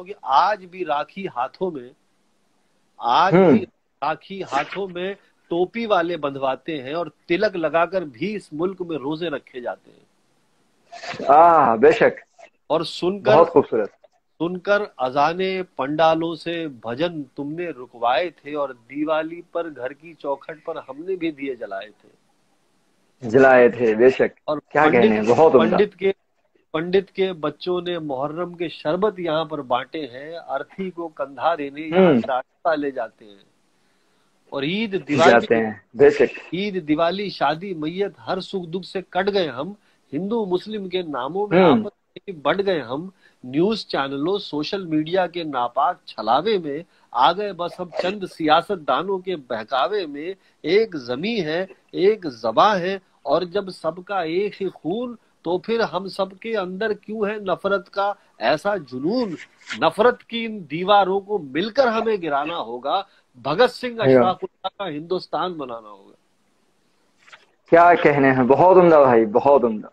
हूँ कि आज भी राखी हाथों में आज हम्म। भी राखी हाथों में टोपी वाले बंधवाते हैं और तिलक लगाकर भी इस मुल्क में रोज़े रखे जाते हैं। आ बेशक। और सुनकर बहुत खूबसूरत। सुनकर अजाने पंडालों से भजन तुमने रुकवाए थे और दिवाली पर घर की चौखट पर हमने भी दिए जलाए थे। जलाए थे बेशक। और क्या कहने बहुत पंडित के पंडित के बच्चों ने मुहर्रम के शरबत यहाँ पर बांटे हैं अर्थी को कंधा देने हम्म। ले जाते हैं। और ईद दिवाली ईद दिवाली शादी मैयत हर सुख दुख से कट गए हम। हिंदू मुस्लिम के नामों में हम्म। आपस बढ़ गए हम। न्यूज़ चैनलों सोशल मीडिया के नापाक छलावे में आ गए बस हम। चंद सियासत दानों के बहकावे में एक जमी है एक जबा है। और जब सबका एक ही खून तो फिर हम सबके अंदर क्यों है नफरत का ऐसा जुनून? नफरत की इन दीवारों को मिलकर हमें गिराना होगा। भगत सिंह अशफाकुल्ला का हिंदुस्तान बनाना होगा। क्या कहने हैं? बहुत उम्दा भाई बहुत उम्दा।